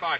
bye.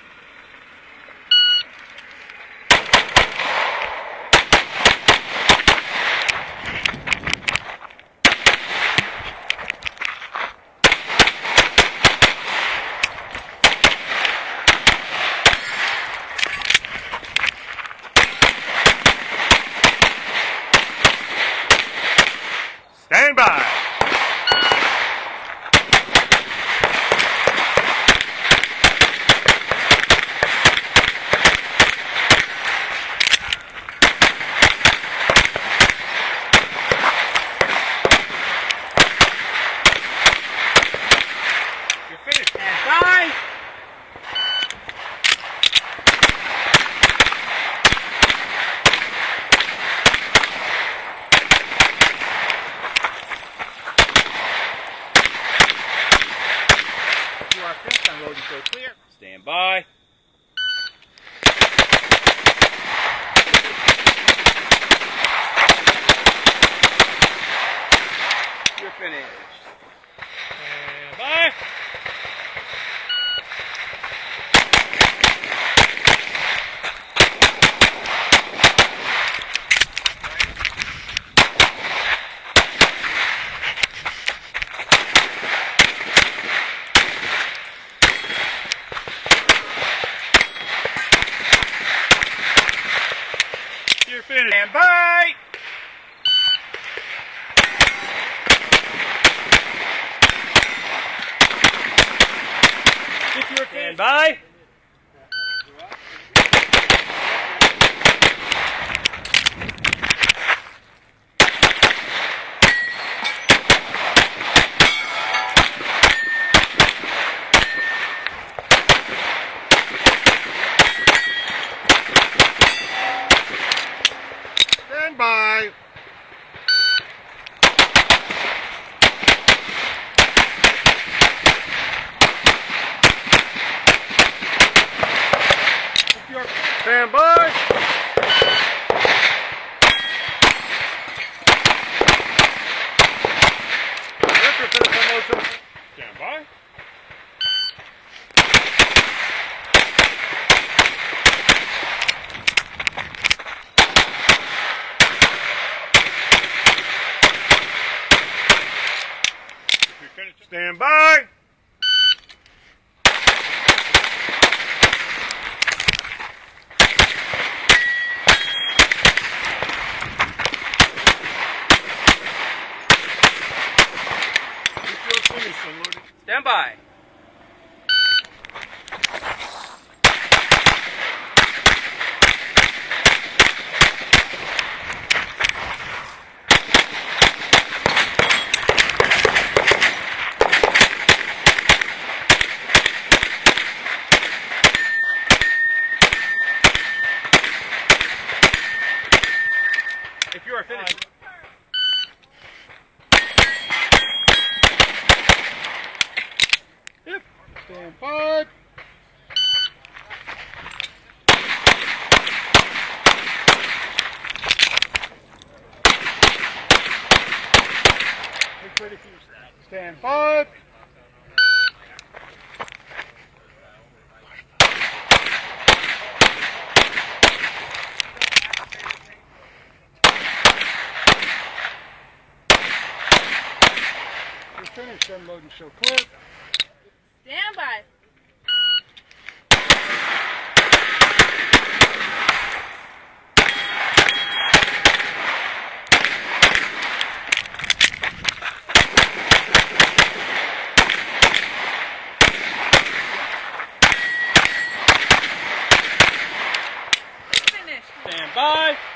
Clear. Stand by. soon. And bye! Stand by. Stand by. Stand by. Pure, finish. Yep. Stand five. Stand five. finished unloading, she'll clip. Stand by. Stand by.